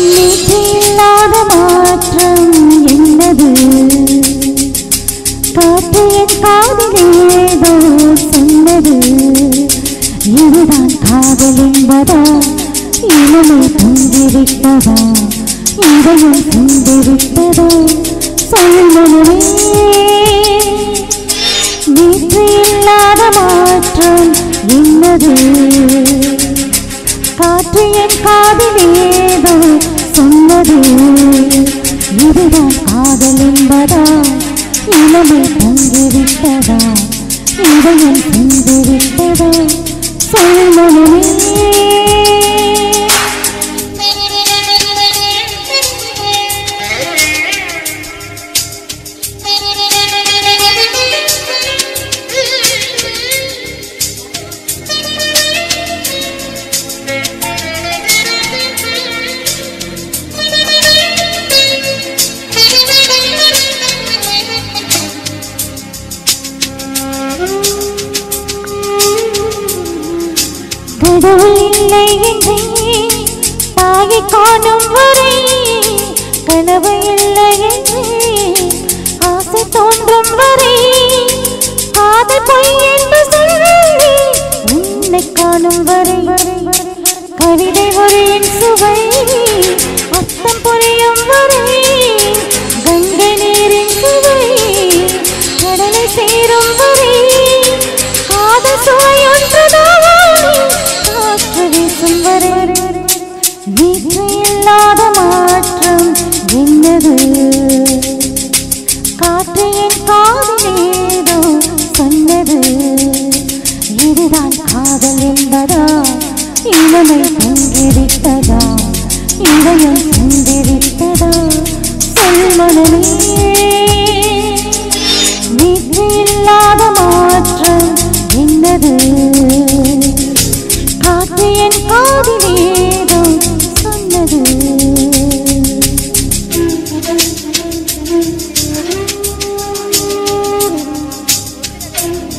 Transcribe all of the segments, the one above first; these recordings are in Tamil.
நேற்று மாற்றம் என்னது? காற்று என் காதலேதோ சொன்னது. இதுதான் காதல் என்பதா? இனமே தந்திருப்பதா இதயம் தந்திருப்பதா சொல்லுமே நீற்றில்லாத மாற்றம் என்னது? காற்று என் காதலே இதுதான் காதல் என்பதா இளமை தங்கிவிட்டதா இதயம் தந்திருப்பதா சொல்லுமே கடவுள் இல்லை என்றே தாயை காணும் வரை கனவு இல்லை என்றே ஆசை தோன்றும் வரை பொய் என்று சொல்லி உன்னை காணும் வரை காற்று என் காதிலேதோ சொன்னது. இதுதான் காதல் என்பதா? இளமை தங்கிவிட்டதா? இதயம்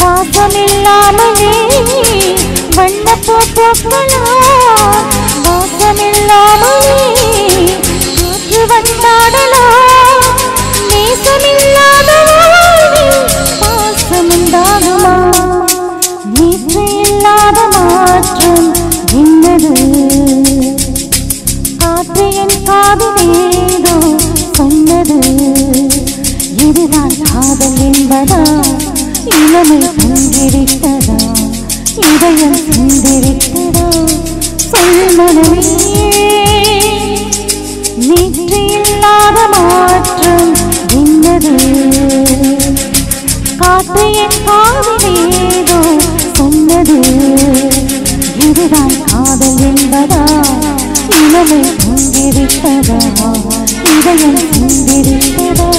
வாசம் இல்லாமலே வண்ணப்பூ பூக்கலாம் இதயம் தந்திருத்ததா சொல்மனமே நேற்று இல்லாத மாற்றம் என்னது காற்று என் காதிலேதோ சொன்னது இதுதான் காதல் என்பதா இளமை இதயம் தந்திருத்ததா